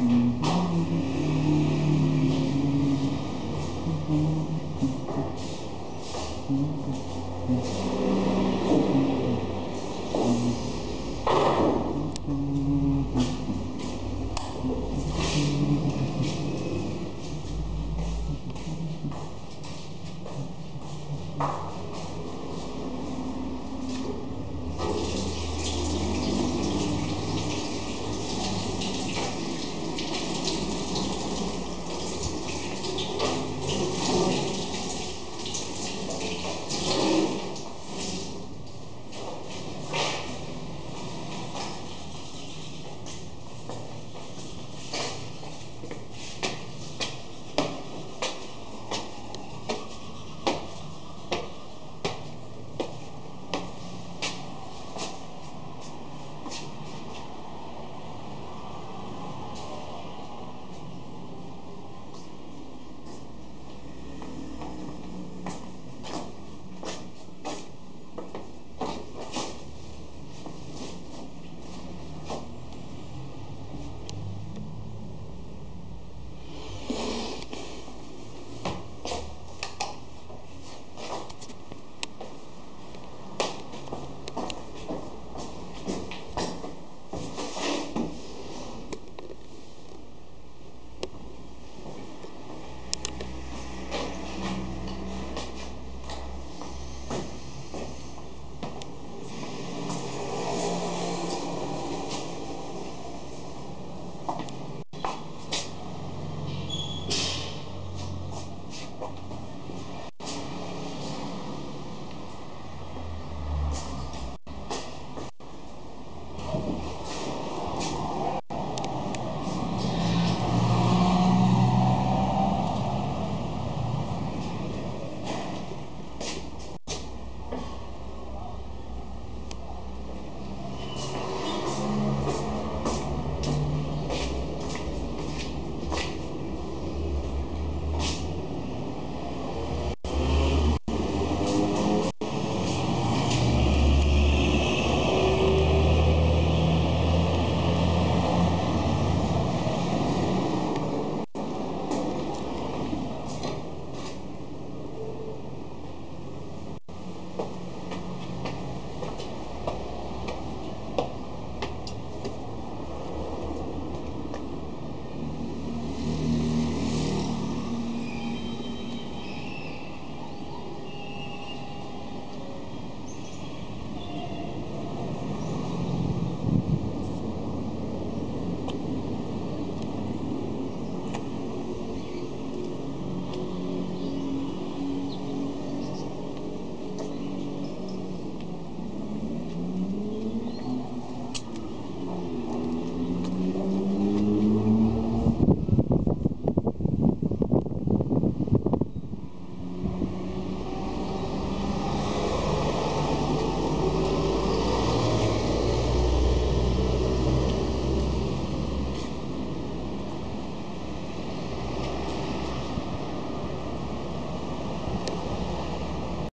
Mm-hmm.